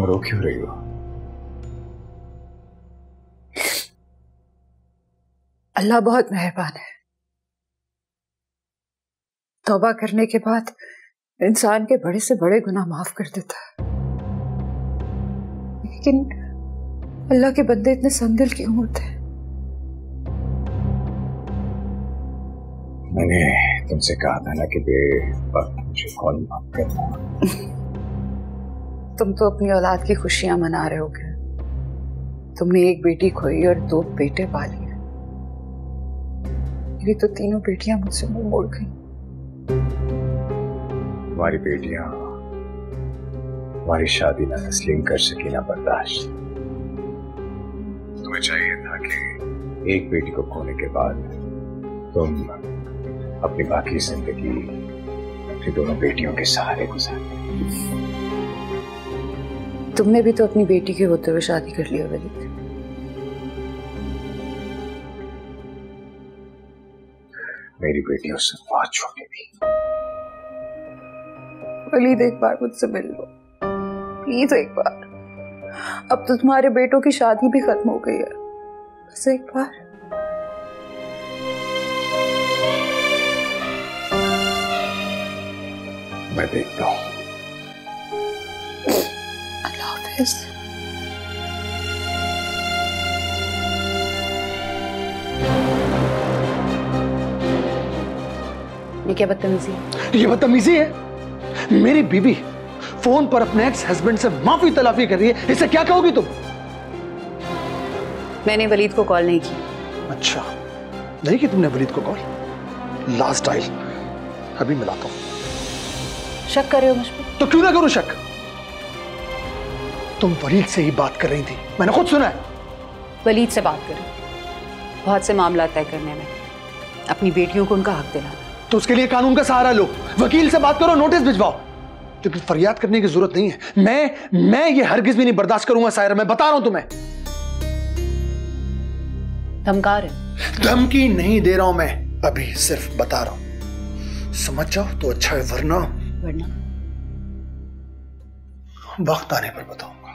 तुम रो क्यों रही हो? अल्लाह बहुत मेहरबान है। तौबा करने के बाद इंसान के बड़े से बड़े गुनाह माफ़ कर देता है। लेकिन अल्लाह के बंदे इतने संदिल क्यों होते हैं मैंने तुमसे कहा था ना कि बेवक्त मुझे कॉल मत करना तुम तो अपनी औलाद की खुशियाँ मना रहे होगे तुमने एक बेटी खोई और दो बेटे पाले मेरी तो तीनों बेटियाँ मुझसे मुँह मोड़ गई। तुम्हारी बेटियाँ तुम्हारी शादी ना तस्लीम कर सकी, ना बर्दाश्त। तुम्हें चाहिए था कि एक बेटी को खोने के बाद तुम अपनी बाकी ज़िंदगी अपनी दोनों बेटियों के सहारे गुजार तुमने भी तो अपनी बेटी के होते हुए शादी कर लिया वलीद मेरी बेटी उससे बहुत छोटी थी वलीद एक बार मुझसे मिल लो। प्लीज़ एक बार। अब तो तुम्हारे बेटों की शादी भी खत्म हो गई है। बस एक बार। मैं देखता हूँ। अल्लाह हाफिज ये क्या बदतमीजी है? ये बदतमीजी है? मेरी बीबी फ़ोन पर अपने एक्स हस्बैंड से माफ़ी तलाफी कर रही है। इसे क्या कहोगी तुम? मैंने वलीद को कॉल नहीं की। अच्छा। नहीं की तुमने वलीद को कॉल? लास्ट टाइम अभी मिलाता हूँ। शक कर रहे हो मुझ पर? तो क्यों ना करूँ शक? तुम वलीद से ही बात कर रही थी। मैंने खुद सुना है। वलीद से बात करो? बहुत से मामला तय करने में। अपनी बेटियों को उनका हक दिलाना तो उसके लिए कानून का सहारा लो। वकील से बात करो नोटिस भिजवाओ। लेकिन फरियाद करने की ज़रूरत नहीं है। मैं मैं ये हरगिज भी नहीं बर्दाश्त करूँगा सायरा मैं बता रहा हूँ तुम्हें। धमका रहे धमकी नहीं दे रहा हूँ मैं। अभी सिर्फ़ बता रहा हूँ। समझ जाओ तो अच्छा है वरना वरना। वक्त आने पर बताऊँगा।